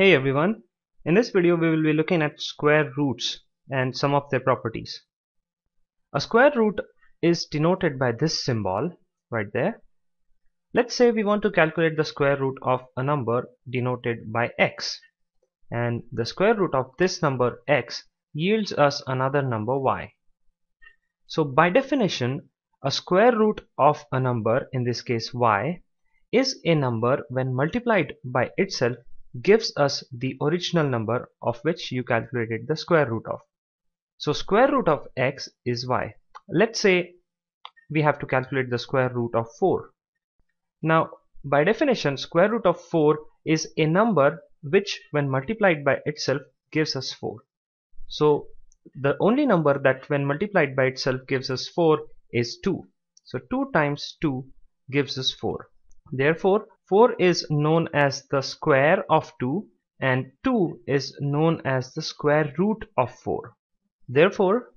Hey everyone, in this video we will be looking at square roots and some of their properties. A square root is denoted by this symbol right there. Let's say we want to calculate the square root of a number denoted by x and the square root of this number x yields us another number y. So by definition a square root of a number in this case y is a number when multiplied by itself gives us the original number of which you calculated the square root of. So square root of x is y. Let's say we have to calculate the square root of 4. Now by definition square root of 4 is a number which when multiplied by itself gives us 4. So the only number that when multiplied by itself gives us 4 is 2. So 2 times 2 gives us 4. Therefore 4 is known as the square of 2 and 2 is known as the square root of 4. Therefore,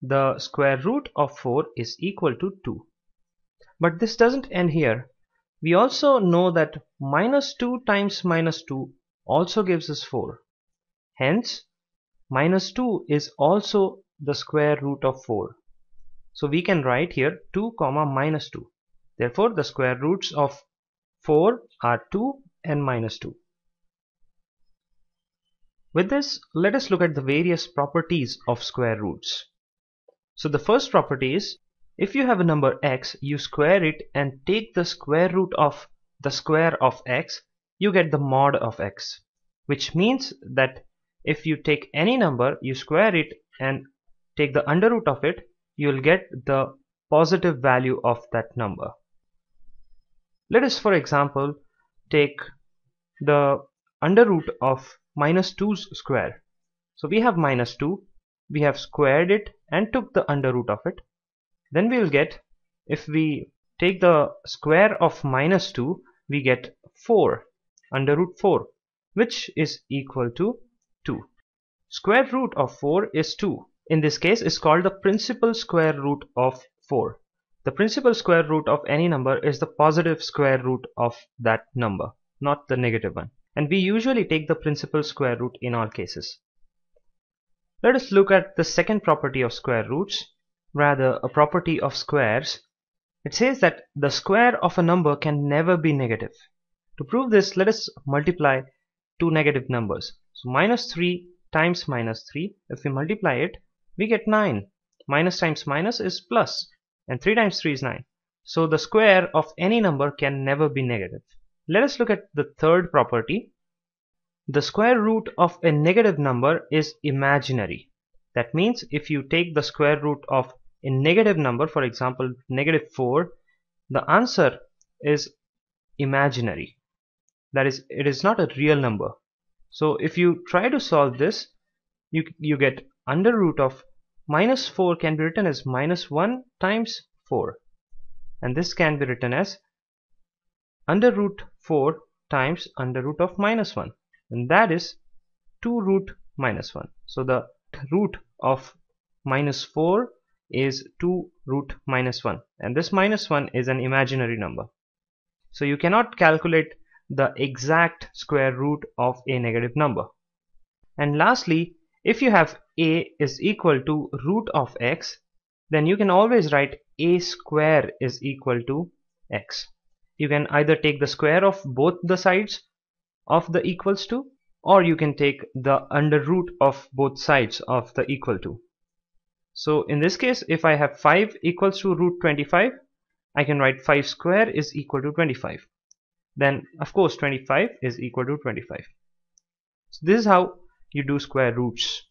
the square root of 4 is equal to 2. But this doesn't end here. We also know that minus 2 times minus 2 also gives us 4. Hence, minus 2 is also the square root of 4. So we can write here 2 comma minus 2. Therefore, the square roots of 4 are 2 and minus 2. With this, let us look at the various properties of square roots. So the first property is, if you have a number x, you square it and take the square root of the square of x, you get the mod of x. Which means that if you take any number, you square it and take the under root of it, you will get the positive value of that number. Let us for example take the under root of minus 2's square. So we have minus 2, we have squared it and took the under root of it. Then we will get, if we take the square of minus 2, we get 4 under root 4 which is equal to 2. Square root of 4 is 2. In this case is called the principal square root of 4. The principal square root of any number is the positive square root of that number, not the negative one. And we usually take the principal square root in all cases. Let us look at the second property of square roots, rather a property of squares. It says that the square of a number can never be negative. To prove this, let us multiply two negative numbers. So minus 3 times minus 3, if we multiply it, we get 9. Minus times minus is plus and 3 times 3 is 9. So the square of any number can never be negative. Let us look at the third property. The square root of a negative number is imaginary. That means if you take the square root of a negative number, for example negative 4, the answer is imaginary. That is, it is not a real number. So if you try to solve this, you, you get under root of minus 4 can be written as minus 1 times 4 and this can be written as under root 4 times under root of minus 1 and that is 2 root minus 1 so the root of minus 4 is 2 root minus 1 and this minus 1 is an imaginary number. So you cannot calculate the exact square root of a negative number. And lastly if you have a is equal to root of x, then you can always write a square is equal to x. You can either take the square of both the sides of the equals to or you can take the under root of both sides of the equal to. So in this case if I have 5 equals to root 25 I can write 5 square is equal to 25 then of course 25 is equal to 25 so this is how you do square roots